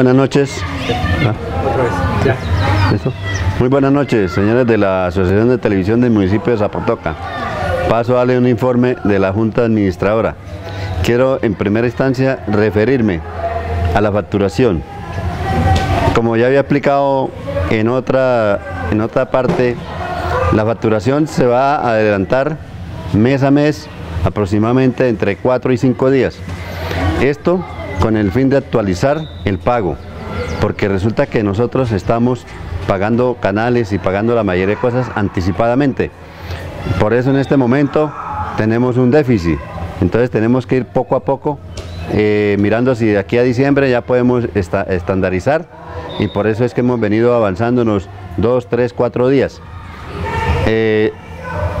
Buenas noches. Muy buenas noches, señores de la Asociación de Televisión del municipio de Zapotoca. Paso a darle un informe de la Junta Administradora. Quiero en primera instancia referirme a la facturación. Como ya había explicado en otra, en otra parte, la facturación se va a adelantar mes a mes aproximadamente entre 4 y 5 días. Esto con el fin de actualizar el pago, porque resulta que nosotros estamos pagando canales y pagando la mayoría de cosas anticipadamente. Por eso en este momento tenemos un déficit, entonces tenemos que ir poco a poco eh, mirando si de aquí a diciembre ya podemos estandarizar y por eso es que hemos venido avanzándonos dos, tres, cuatro días. Eh,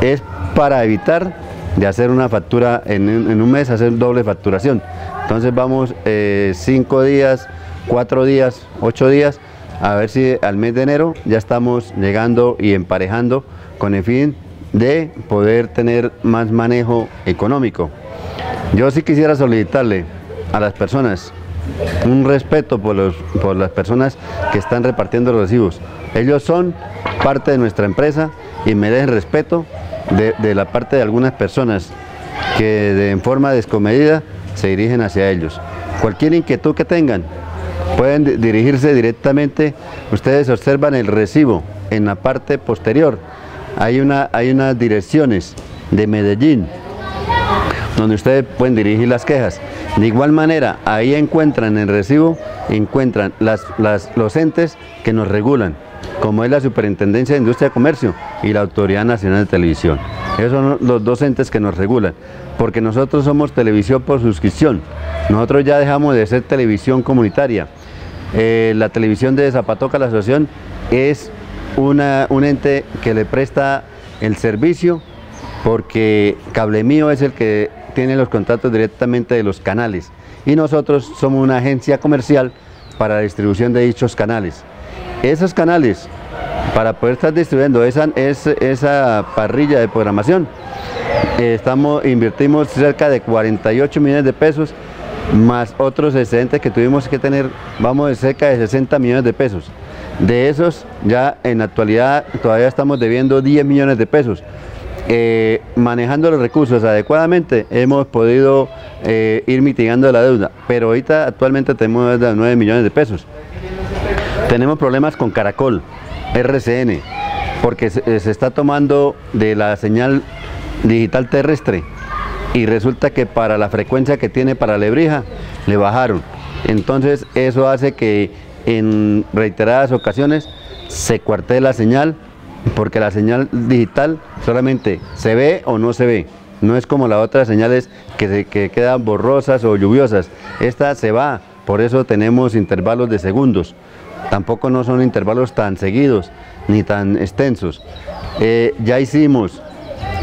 es para evitar de hacer una factura en, un mes, hacer doble facturación. Entonces vamos eh, cinco días, cuatro días, ocho días, a ver si al mes de enero ya estamos llegando y emparejando con el fin de poder tener más manejo económico. Yo sí quisiera solicitarle a las personas un respeto por, los, por las personas que están repartiendo los recibos. Ellos son parte de nuestra empresa y merecen respeto de, la parte de algunas personas que en forma descomedida se dirigen hacia ellos. Cualquier inquietud que tengan, pueden dirigirse directamente, ustedes observan el recibo en la parte posterior, hay, una, hay unas direcciones de Medellín, donde ustedes pueden dirigir las quejas. De igual manera, ahí encuentran el recibo, encuentran las, los entes que nos regulan, como es la Superintendencia de Industria y Comercio y la Autoridad Nacional de Televisión. Esos son los dos entes que nos regulan, porque nosotros somos televisión por suscripción. Nosotros ya dejamos de ser televisión comunitaria. Eh, la televisión de Zapatoca, la asociación, es una, un ente que le presta el servicio porque Cable Mío es el que tiene los contratos directamente de los canales y nosotros somos una agencia comercial para la distribución de dichos canales. Esos canales para poder estar distribuyendo esa, esa parrilla de programación. estamos, invertimos cerca de 48 millones de pesos, más otros excedentes que tuvimos que tener, vamos de cerca de 60 millones de pesos. De esos, ya en la actualidad todavía estamos debiendo 10 millones de pesos. Eh, manejando los recursos adecuadamente hemos podido eh, ir mitigando la deuda, pero ahorita actualmente tenemos deuda de 9 millones de pesos. Tenemos problemas con Caracol, RCN, porque eh, se, está tomando de la señal digital terrestre y resulta que para la frecuencia que tiene para Lebrija le bajaron. Entonces eso hace que en reiteradas ocasiones se cuartee la señal porque la señal digital solamente se ve o no se ve. No es como las otras señales que, que quedan borrosas o lluviosas. Esta se va, por eso tenemos intervalos de segundos tampoco no son intervalos tan seguidos ni tan extensos. Eh, ya hicimos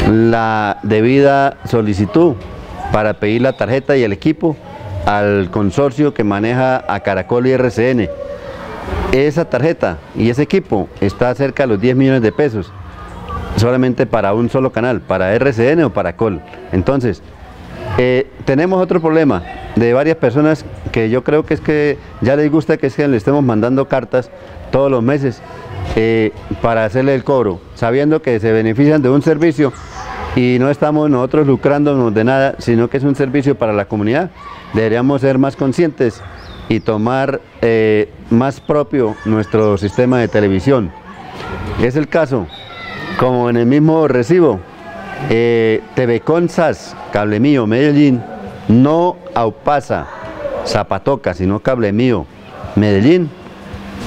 la debida solicitud para pedir la tarjeta y el equipo al consorcio que maneja a Caracol y RCN. Esa tarjeta y ese equipo está cerca de los 10 millones de pesos, solamente para un solo canal, para RCN o para Col. Entonces, eh, tenemos otro problema de varias personas que yo creo que es que ya les gusta que, es que le estemos mandando cartas todos los meses eh, para hacerle el cobro, sabiendo que se benefician de un servicio y no estamos nosotros lucrándonos de nada, sino que es un servicio para la comunidad. Deberíamos ser más conscientes y tomar eh, más propio nuestro sistema de televisión. Es el caso, como en el mismo recibo, eh, con SAS, Cable Mío, Medellín, no Aupasa, Zapatoca, sino Cable Mío, Medellín,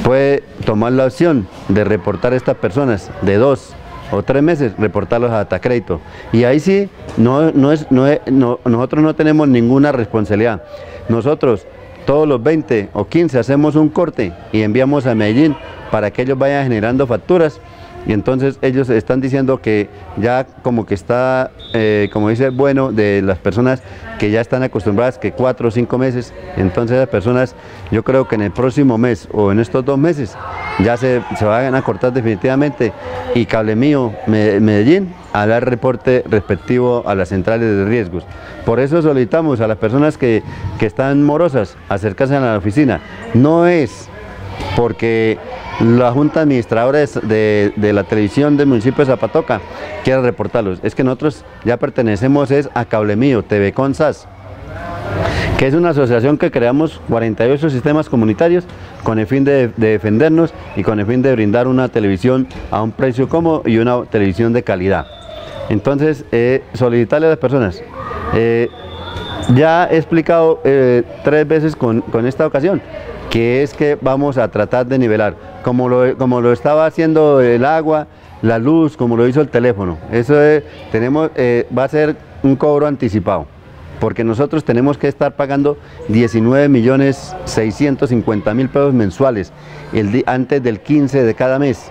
puede tomar la opción de reportar a estas personas de dos o tres meses, reportarlos a Datacrédito. Y ahí sí, no, no es, no nosotros no tenemos ninguna responsabilidad. Nosotros todos los 20 o 15 hacemos un corte y enviamos a Medellín para que ellos vayan generando facturas y entonces ellos están diciendo que ya como que está, eh, como dice, bueno, de las personas que ya están acostumbradas que cuatro o cinco meses, entonces las personas, yo creo que en el próximo mes o en estos dos meses ya se, se van a cortar definitivamente y Cable Mío Medellín a dar reporte respectivo a las centrales de riesgos. Por eso solicitamos a las personas que, están morosas acercarse a la oficina. No es porque la Junta Administradora de, la Televisión del municipio de Zapatoca quiera reportarlos. Es que nosotros ya pertenecemos es a Cable Mío, TV Consas que es una asociación que creamos 48 sistemas comunitarios con el fin de, defendernos y con el fin de brindar una televisión a un precio cómodo y una televisión de calidad. Entonces, eh, solicitarle a las personas, eh, ya he explicado eh, tres veces con, esta ocasión, que es que vamos a tratar de nivelar, como lo, como lo estaba haciendo el agua, la luz, como lo hizo el teléfono. Eso tenemos, va a ser un cobro anticipado porque nosotros tenemos que estar pagando 19 millones 650 mil pesos mensuales el antes del 15 de cada mes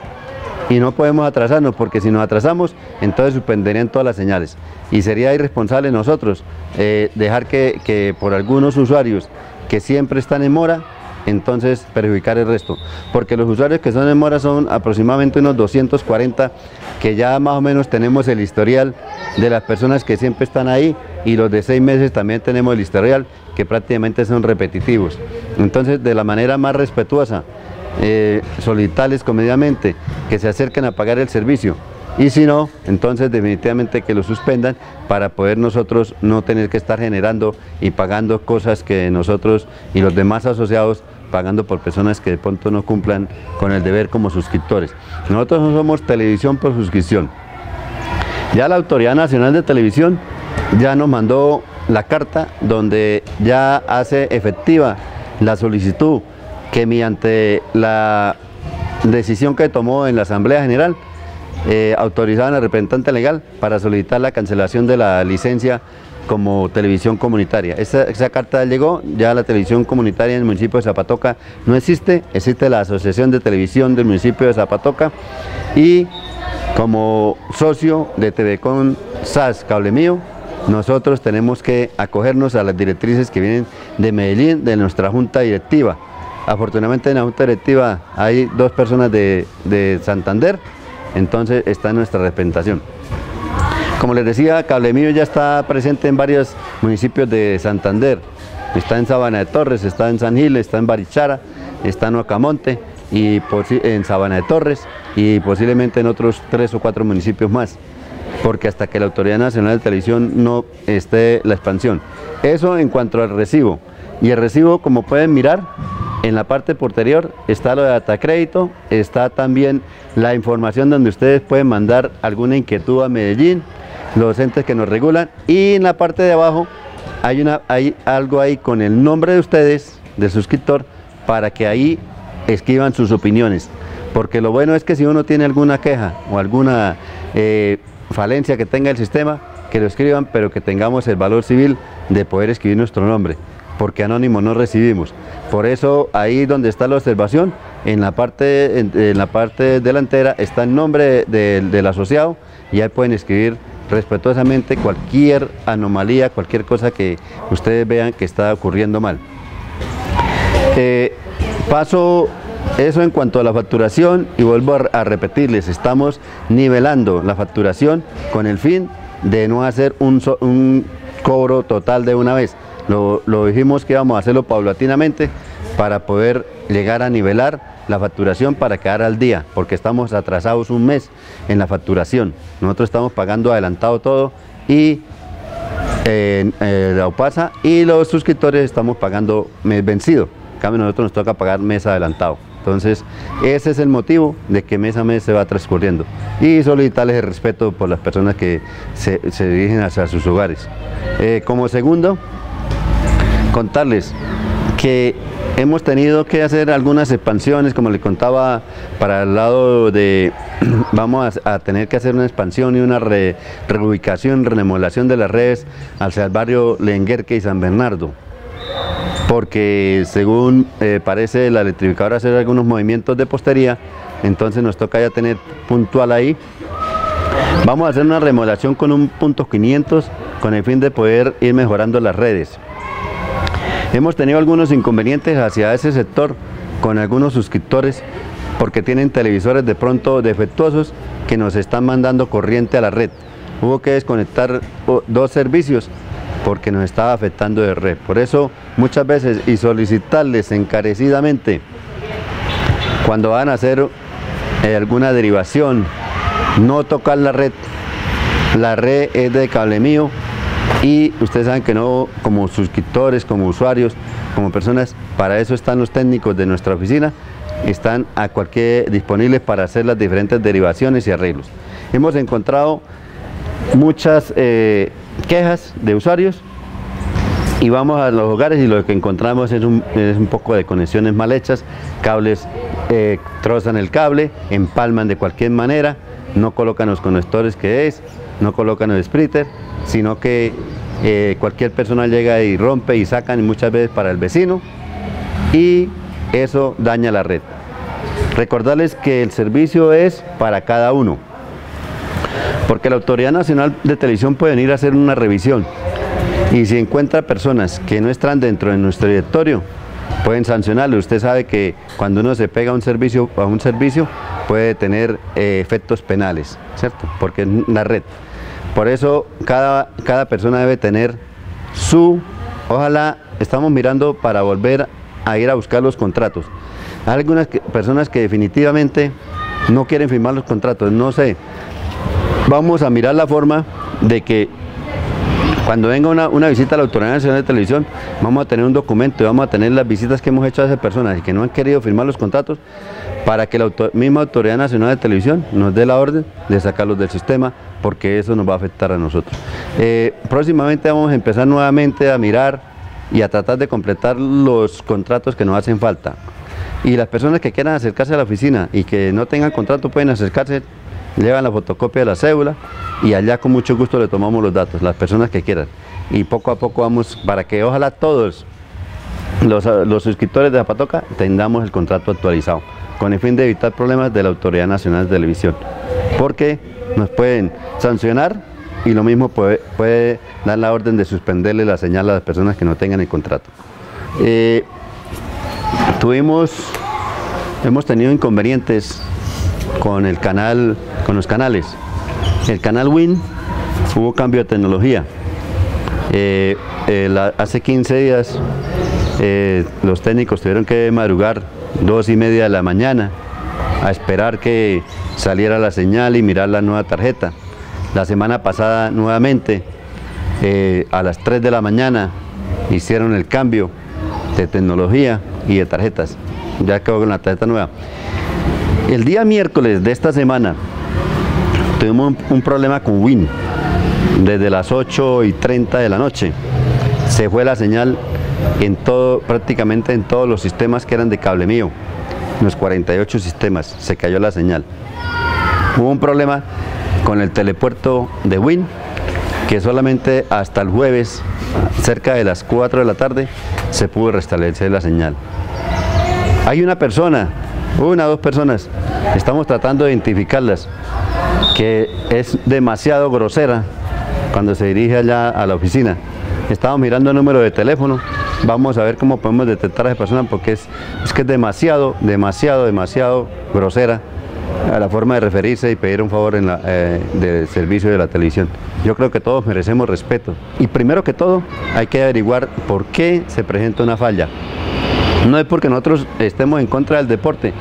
y no podemos atrasarnos porque si nos atrasamos entonces suspenderían todas las señales y sería irresponsable nosotros eh, dejar que, que por algunos usuarios que siempre están en mora entonces perjudicar el resto. Porque los usuarios que son en mora son aproximadamente unos 240 que ya más o menos tenemos el historial de las personas que siempre están ahí y los de seis meses también tenemos el historial que prácticamente son repetitivos. Entonces de la manera más respetuosa, eh, solitales comedidamente, que se acerquen a pagar el servicio y si no, entonces definitivamente que lo suspendan para poder nosotros no tener que estar generando y pagando cosas que nosotros y los demás asociados pagando por personas que de pronto no cumplan con el deber como suscriptores. Nosotros no somos televisión por suscripción. Ya la Autoridad Nacional de Televisión ya nos mandó la carta donde ya hace efectiva la solicitud que mediante la decisión que tomó en la Asamblea General eh, autorizaban al representante legal para solicitar la cancelación de la licencia como televisión comunitaria. Esa, carta llegó, ya la televisión comunitaria en el municipio de Zapatoca no existe, existe la Asociación de Televisión del municipio de Zapatoca y como socio de TVCon SAS Cable Mío, nosotros tenemos que acogernos a las directrices que vienen de Medellín, de nuestra junta directiva. Afortunadamente en la junta directiva hay dos personas de, de Santander, entonces está nuestra representación. Como les decía, Cable Mío ya está presente en varios municipios de Santander. Está en Sabana de Torres, está en San Gil, está en Barichara, está en Ocamonte y en Sabana de Torres y posiblemente en otros tres o cuatro municipios más porque hasta que la Autoridad Nacional de Televisión no esté la expansión. Eso en cuanto al recibo. Y el recibo, como pueden mirar, en la parte posterior está lo de data crédito, está también la información donde ustedes pueden mandar alguna inquietud a Medellín, los entes que nos regulan y en la parte de abajo hay, una, hay algo ahí con el nombre de ustedes, del suscriptor, para que ahí escriban sus opiniones. Porque lo bueno es que si uno tiene alguna queja o alguna eh, falencia que tenga el sistema, que lo escriban, pero que tengamos el valor civil de poder escribir nuestro nombre, porque anónimo no recibimos. Por eso ahí donde está la observación, en la parte, en, la parte delantera está el nombre del asociado y ahí pueden escribir respetuosamente cualquier anomalía, cualquier cosa que ustedes vean que está ocurriendo mal. Eh, paso eso en cuanto a la facturación y vuelvo a, repetirles, estamos nivelando la facturación con el fin de no hacer un, cobro total de una vez. Lo, lo dijimos que íbamos a hacerlo paulatinamente para poder llegar a nivelar la facturación para quedar al día, porque estamos atrasados un mes en la facturación. Nosotros estamos pagando adelantado todo y eh, la OPASA y los suscriptores estamos pagando mes vencido. En cambio, nosotros nos toca pagar mes adelantado. Entonces, ese es el motivo de que mes a mes se va transcurriendo. Y solicitarles el respeto por las personas que se, dirigen hacia sus hogares. Eh, como segundo, contarles que hemos tenido que hacer algunas expansiones, como le contaba, para el lado de, vamos a, tener que hacer una expansión y una reubicación, remodelación de las redes hacia el barrio Lenguerque y San Bernardo, porque según eh, parece la electrificadora hacer algunos movimientos de postería, entonces nos toca ya tener puntual ahí. Vamos a hacer una remodelación con un punto 500 con el fin de poder ir mejorando las redes. Hemos tenido algunos inconvenientes hacia ese sector con algunos suscriptores porque tienen televisores de pronto defectuosos que nos están mandando corriente a la red. hubo que desconectar dos servicios porque nos estaba afectando de red. Por eso muchas veces y solicitarles encarecidamente cuando van a hacer eh, alguna derivación, no tocar la red. La red es de cable mío y ustedes saben que no, como suscriptores, como usuarios, como personas, para eso están los técnicos de nuestra oficina, están a cualquier disponibles para hacer las diferentes derivaciones y arreglos. Hemos encontrado muchas eh, quejas de usuarios y vamos a los hogares y lo que encontramos es un, poco de conexiones mal hechas, cables eh, trozan el cable, empalman de cualquier manera, no colocan los conectores que es, no colocan el splitter, sino que eh, cualquier persona llega y rompe y sacan muchas veces para el vecino y eso daña la red. Recordarles que el servicio es para cada uno, porque la Autoridad Nacional de Televisión puede venir a hacer una revisión y si encuentra personas que no están dentro de nuestro directorio, pueden sancionarlo. Usted sabe que cuando uno se pega a un servicio, a un servicio puede tener eh, efectos penales, ¿cierto? Porque es una red. Por eso cada, cada persona debe tener su, ojalá estamos mirando para volver a ir a buscar los contratos. Hay algunas personas que definitivamente no quieren firmar los contratos, no sé. Vamos a mirar la forma de que cuando venga una, visita a la Autoridad Nacional de Televisión, vamos a tener un documento y vamos a tener las visitas que hemos hecho a esas personas y que no han querido firmar los contratos para que la misma Autoridad Nacional de Televisión nos dé la orden de sacarlos del sistema porque eso nos va a afectar a nosotros. Eh, próximamente vamos a empezar nuevamente a mirar y a tratar de completar los contratos que nos hacen falta. Y las personas que quieran acercarse a la oficina y que no tengan contrato pueden acercarse llevan la fotocopia de la cédula y allá con mucho gusto le tomamos los datos, las personas que quieran. Y poco a poco vamos, para que ojalá todos los, los suscriptores de Zapatoca tengamos el contrato actualizado, con el fin de evitar problemas de la Autoridad Nacional de Televisión. Porque nos pueden sancionar y lo mismo puede, puede dar la orden de suspenderle la señal a las personas que no tengan el contrato. Eh, tuvimos, hemos tenido inconvenientes con el canal, con los canales. El canal WIN hubo cambio de tecnología. Eh, eh, hace 15 días eh, los técnicos tuvieron que madrugar dos y media de la mañana a esperar que saliera la señal y mirar la nueva tarjeta. La semana pasada nuevamente a las 3 de la mañana hicieron el cambio de tecnología y de tarjetas. Ya quedó con la tarjeta nueva. El día miércoles de esta semana tuvimos un, problema con Win. Desde las 8 y 30 de la noche se fue la señal en todo, prácticamente en todos los sistemas que eran de cable mío. Los 48 sistemas se cayó la señal. Hubo un problema con el telepuerto de Win que solamente hasta el jueves, cerca de las 4 de la tarde, se pudo restablecer la señal. Hay una persona una o dos personas, estamos tratando de identificarlas, que es demasiado grosera cuando se dirige allá a la oficina. Estamos mirando el número de teléfono, vamos a ver cómo podemos detectar a esa persona porque es, es que es demasiado, demasiado, demasiado grosera a la forma de referirse y pedir un favor en la, eh, de servicio de la televisión. Yo creo que todos merecemos respeto. Y primero que todo hay que averiguar por qué se presenta una falla. No es porque nosotros estemos en contra del deporte.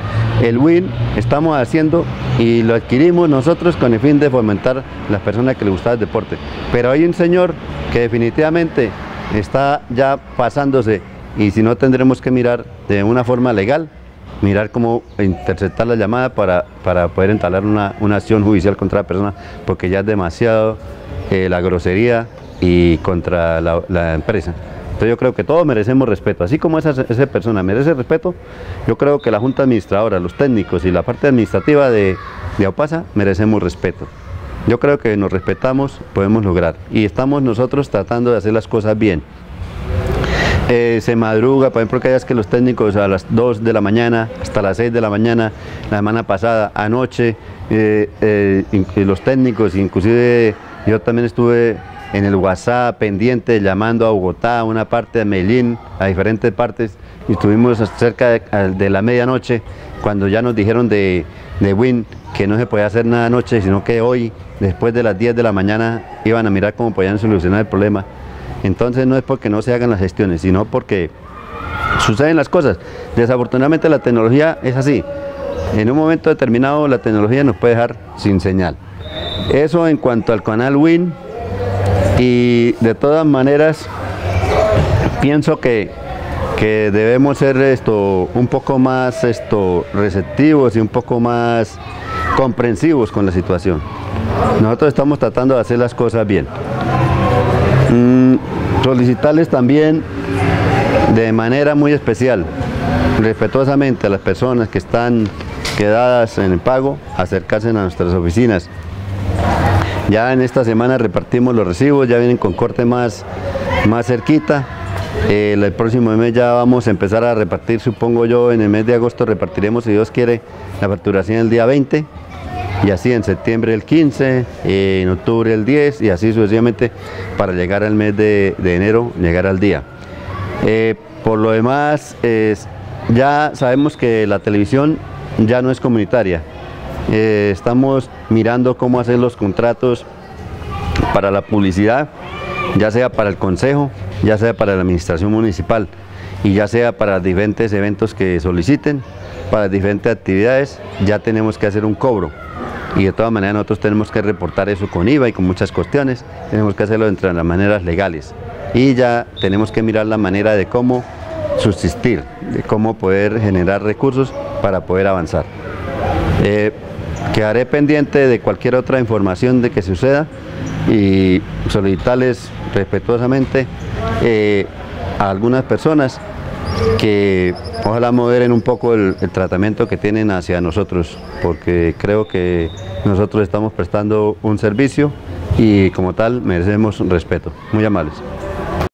El WIN estamos haciendo y lo adquirimos nosotros con el fin de fomentar las personas que les gusta el deporte. Pero hay un señor que definitivamente está ya pasándose y si no tendremos que mirar de una forma legal, mirar cómo interceptar la llamada para, para poder entablar una, acción judicial contra la persona, porque ya es demasiado eh, la grosería y contra la empresa. Entonces yo creo que todos merecemos respeto, así como esa, persona merece respeto, yo creo que la Junta Administradora, los técnicos y la parte administrativa de, de AUPASA merecemos respeto. Yo creo que nos respetamos, podemos lograr y estamos nosotros tratando de hacer las cosas bien. Eh, se madruga, por ejemplo, que hayas que los técnicos a las 2 de la mañana hasta las 6 de la mañana, la semana pasada, anoche, eh, eh, los técnicos, inclusive yo también estuve en el WhatsApp, pendiente, llamando a Bogotá, a una parte de Medellín, a diferentes partes, y estuvimos cerca de, la medianoche, cuando ya nos dijeron de, de Win que no se podía hacer nada anoche, sino que hoy, después de las 10 de la mañana, iban a mirar cómo podían solucionar el problema. Entonces no es porque no se hagan las gestiones, sino porque suceden las cosas. Desafortunadamente la tecnología es así. En un momento determinado la tecnología nos puede dejar sin señal. Eso en cuanto al canal Win y de todas maneras pienso que, que debemos ser esto un poco más esto receptivos y un poco más comprensivos con la situación. Nosotros estamos tratando de hacer las cosas bien. Mm, solicitarles también de manera muy especial, respetuosamente a las personas que están quedadas en el pago, acercarse a nuestras oficinas. Ya en esta semana repartimos los recibos, ya vienen con corte más, más cerquita. el próximo mes ya vamos a empezar a repartir, supongo yo, en el mes de agosto repartiremos, si Dios quiere, la facturación el día 20 y así en septiembre el 15, en octubre el 10 y así sucesivamente para llegar al mes de, enero, llegar al día. Eh, por lo demás, ya sabemos que la televisión ya no es comunitaria. Eh, estamos mirando cómo hacer los contratos para la publicidad, ya sea para el consejo, ya sea para la administración municipal y ya sea para diferentes eventos que soliciten, para diferentes actividades, ya tenemos que hacer un cobro y de todas maneras nosotros tenemos que reportar eso con IVA y con muchas cuestiones, tenemos que hacerlo entre las maneras legales y ya tenemos que mirar la manera de cómo subsistir, de cómo poder generar recursos para poder avanzar. Eh, quedaré pendiente de cualquier otra información de que suceda y solicitarles respetuosamente eh, a algunas personas que ojalá moderen un poco el, tratamiento que tienen hacia nosotros, porque creo que nosotros estamos prestando un servicio y como tal merecemos respeto. Muy amables.